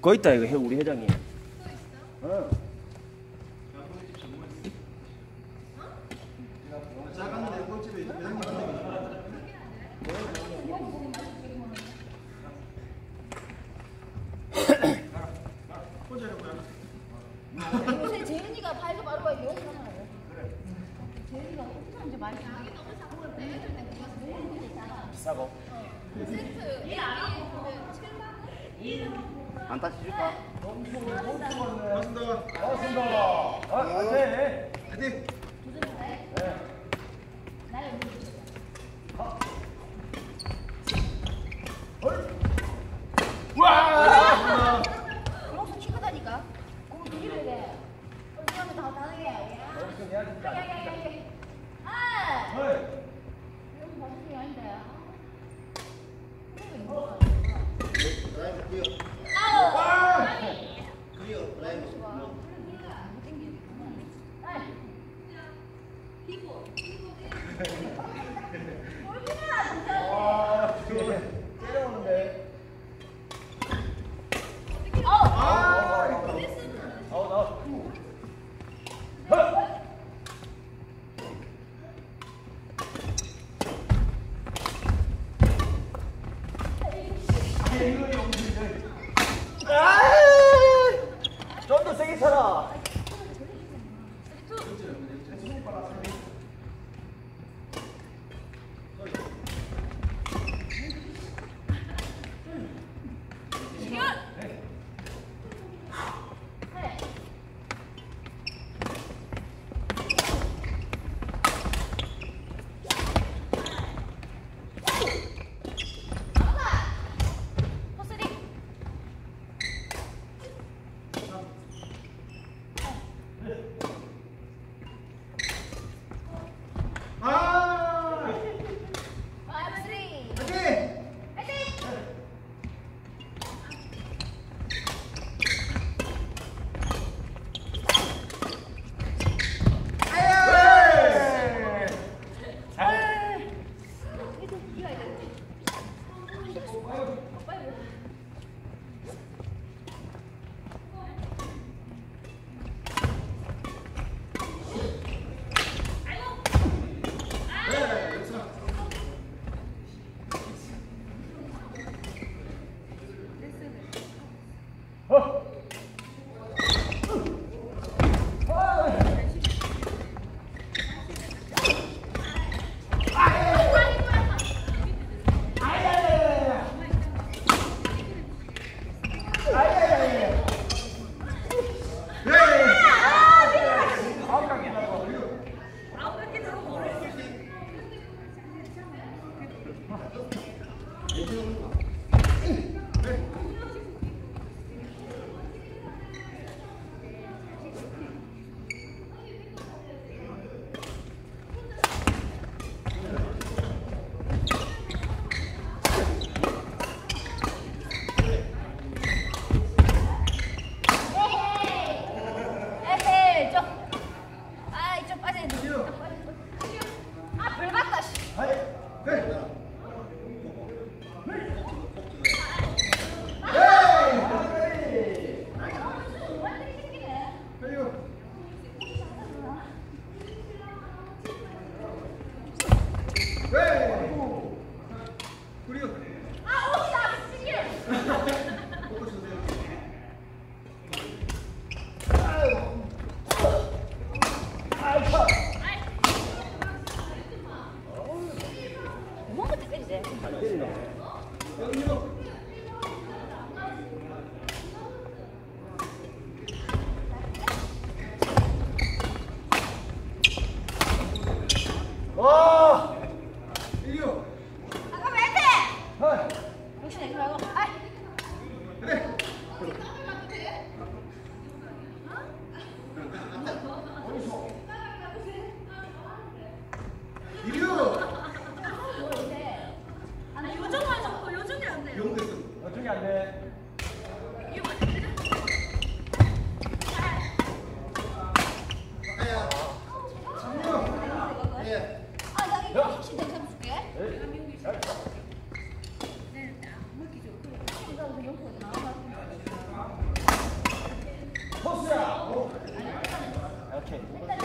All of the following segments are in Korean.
거기 있다 이거 해 우리 회장님. 어. 요새 재은이가 발도 바로 가 이용하잖아요. 재은이가 엄청 이제 많이 자기 너무 작은 빼줄 때 그거. 비싸고. 세트 1 아니에요. 7만 안 따시줄까? 고맙습니다. 고맙습니다. 아, 네. 화이팅! 와! Okay.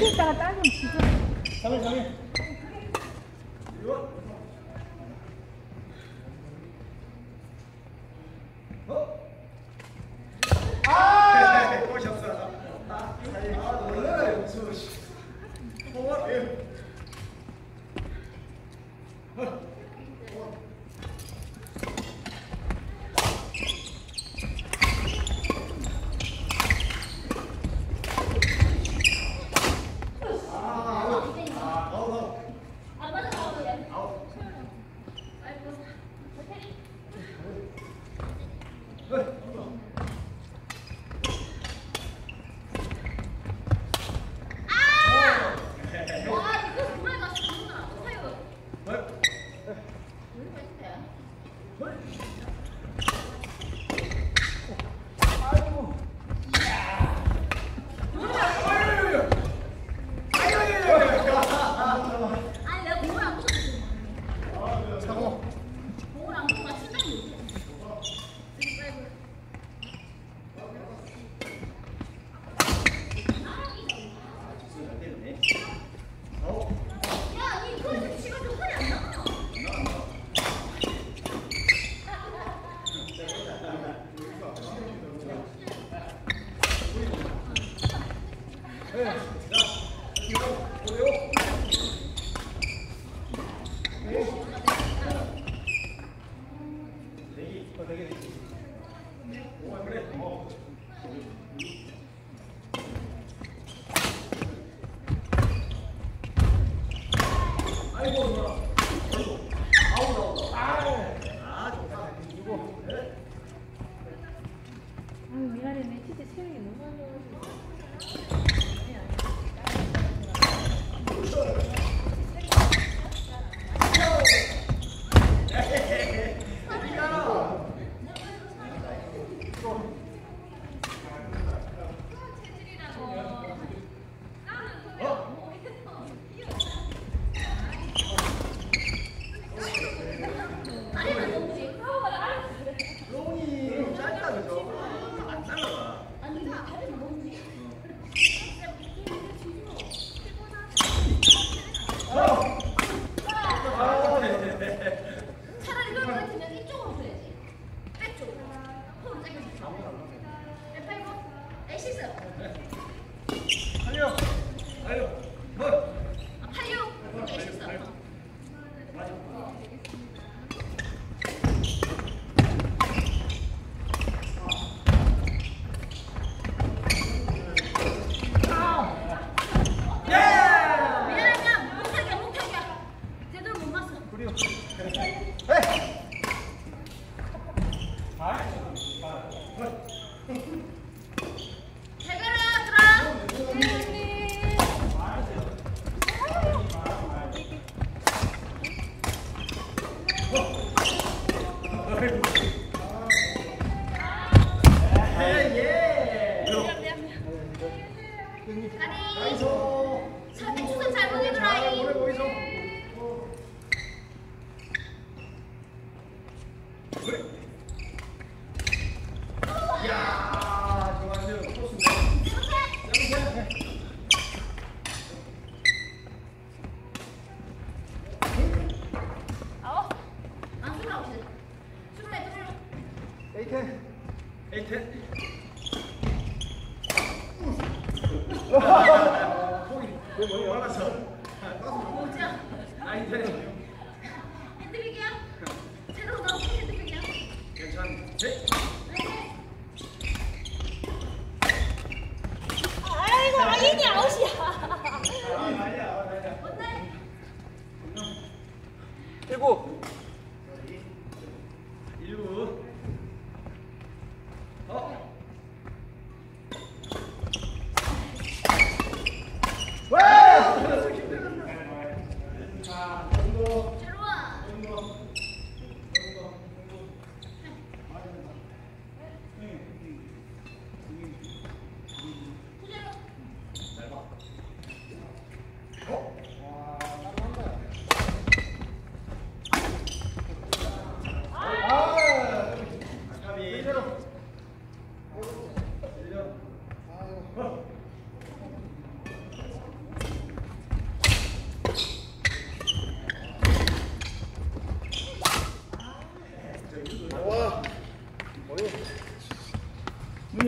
이따가 딸 Yes.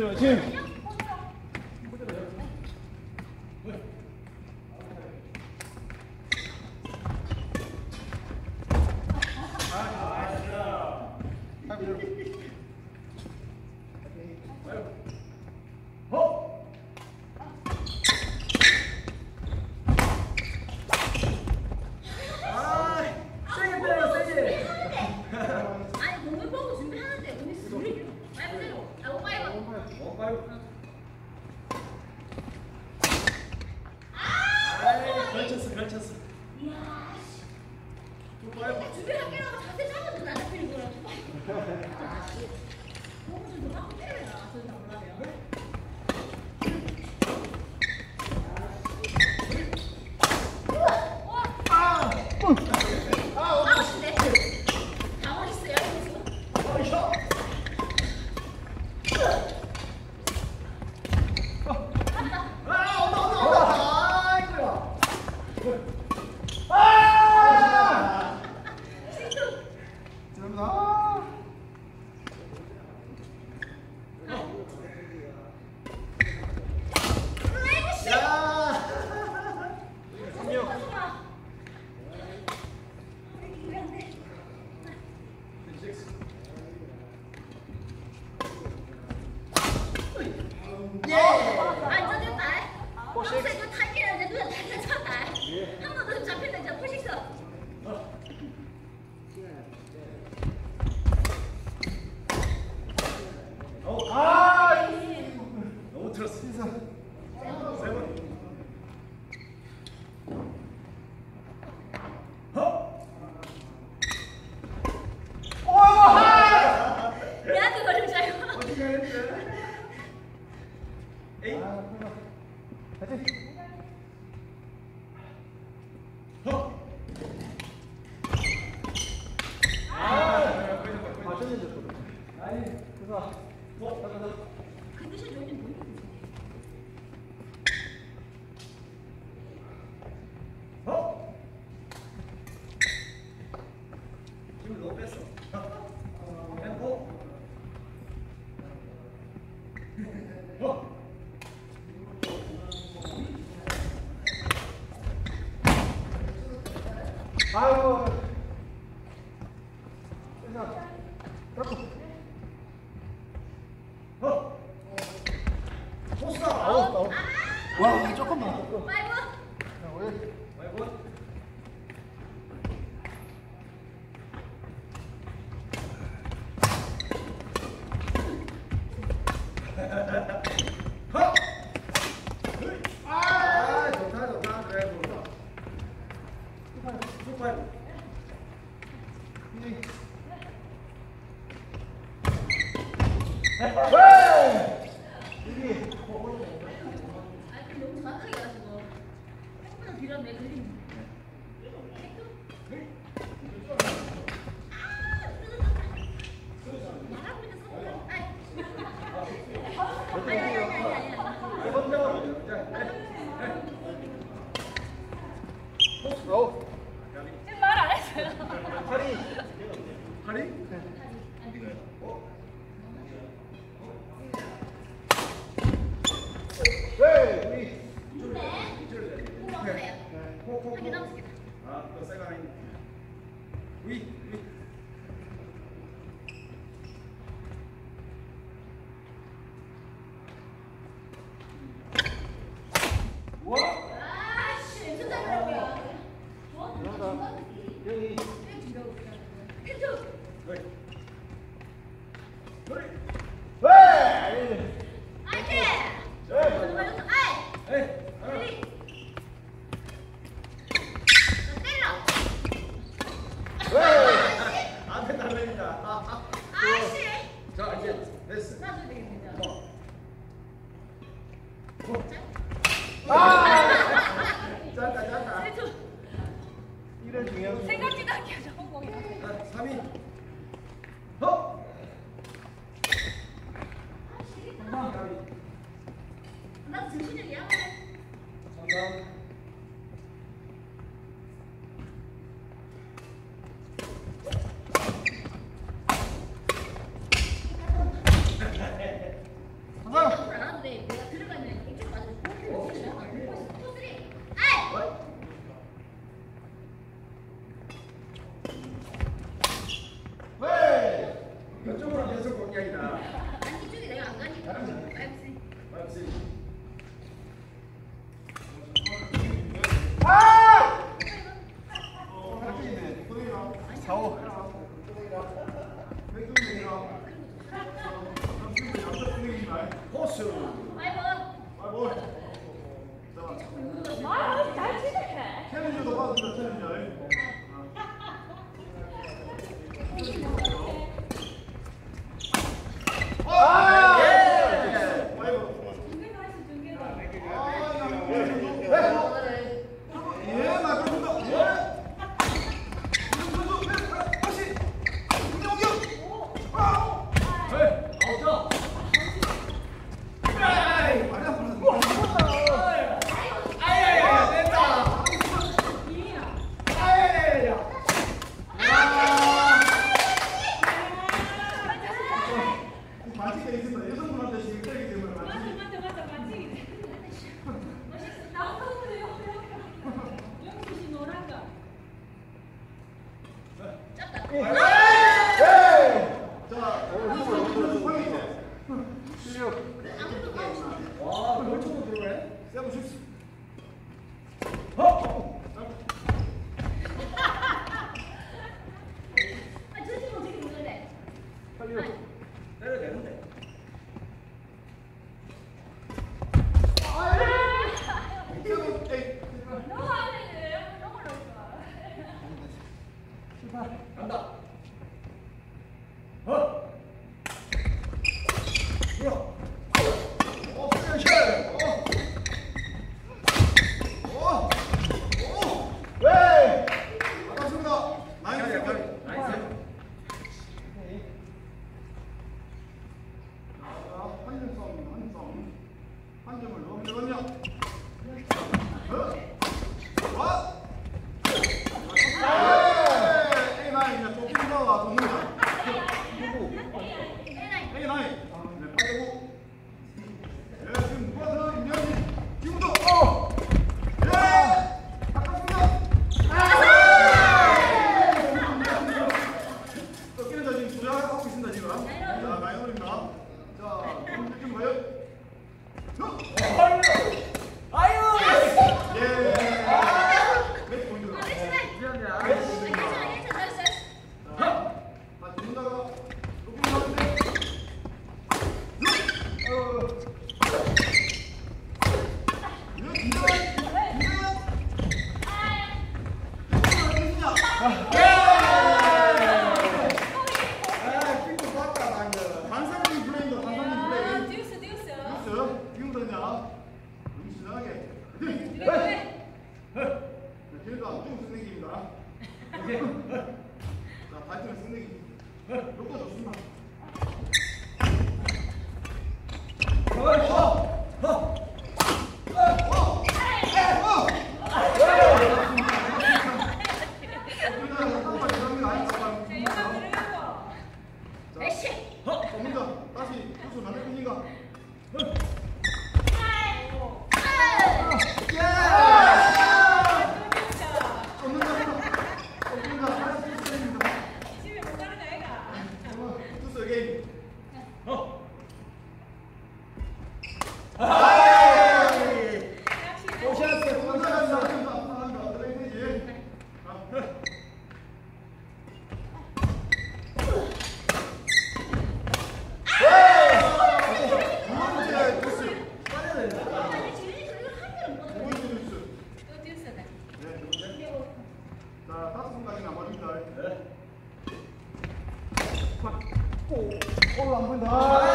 小庆 Yeah. 좀 승리기입니다. 네. 자, 바이트는 승리기. 요거 좋습니다. Mặt cô có?